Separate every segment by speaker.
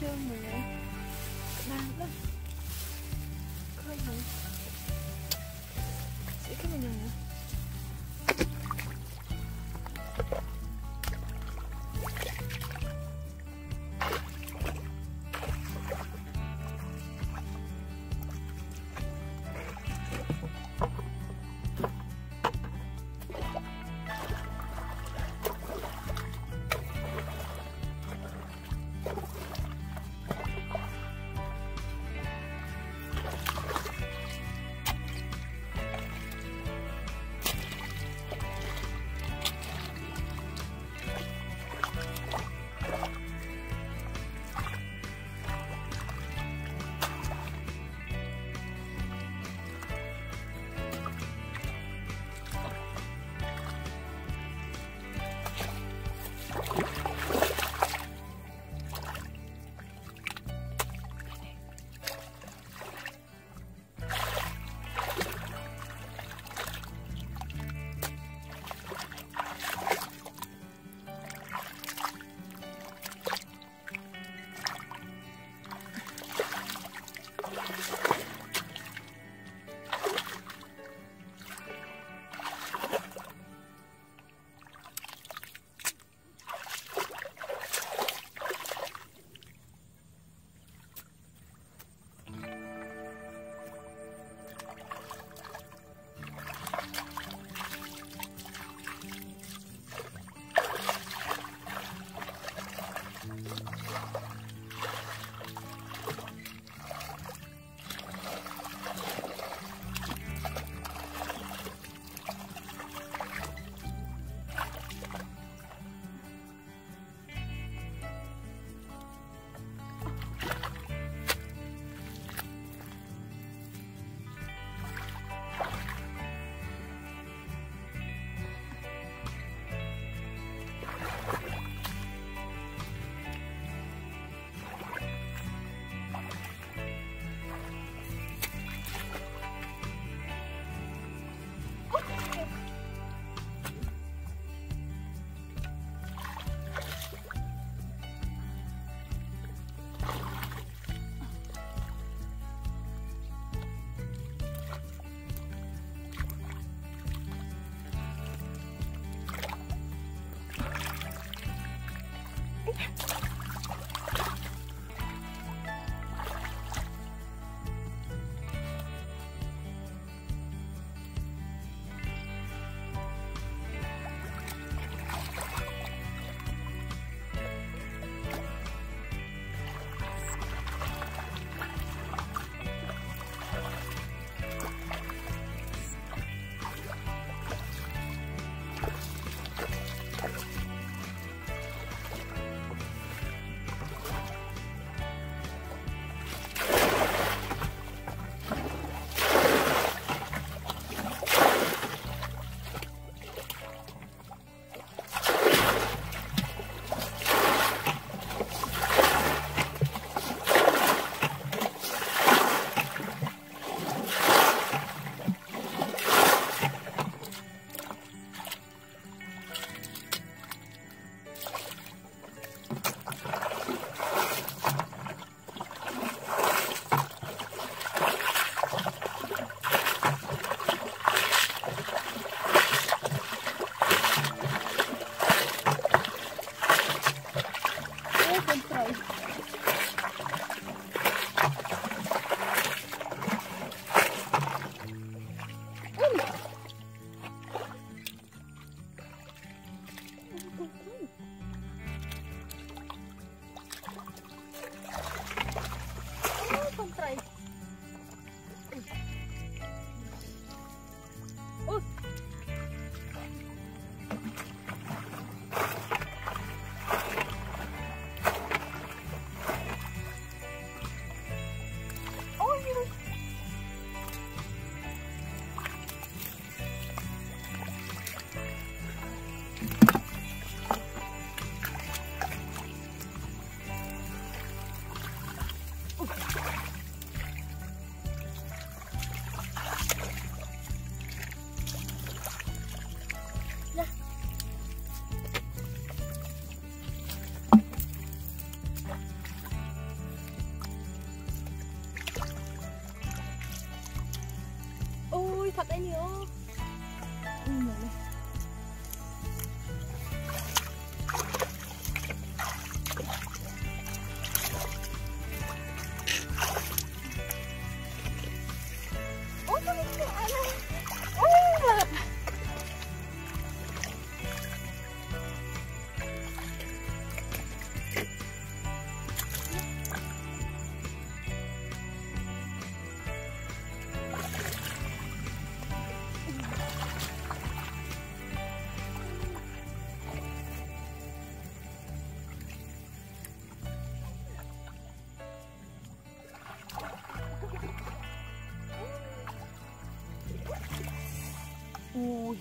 Speaker 1: thương mà Nam đó Coi hả Sẽ cái mình nè. nữa 发给你哦。Uy,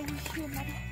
Speaker 1: 再去哪里